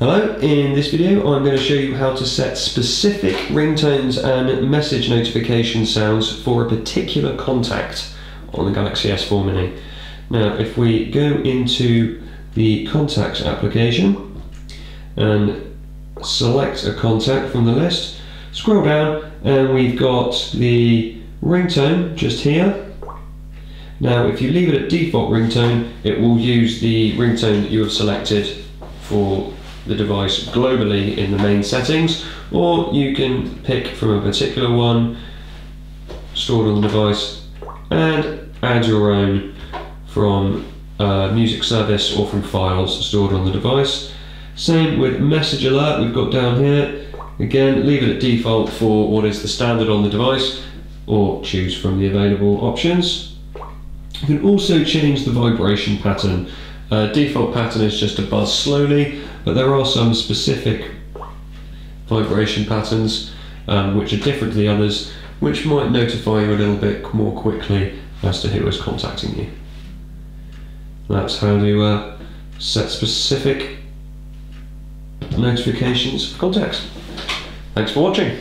Hello, in this video I'm going to show you how to set specific ringtones and message notification sounds for a particular contact on the Galaxy S4 Mini. Now if we go into the contacts application and select a contact from the list, scroll down and we've got the ringtone just here. Now if you leave it at default ringtone it will use the ringtone that you have selected for the device globally in the main settings or you can pick from a particular one stored on the device and add your own from a music service or from files stored on the device. Same with message alert we've got down here. Again, leave it at default for what is the standard on the device or choose from the available options. You can also change the vibration pattern. Uh, default pattern is just to buzz slowly but there are some specific vibration patterns um, which are different to the others, which might notify you a little bit more quickly as to who is contacting you. That's how to uh, set specific notifications for contacts. Thanks for watching.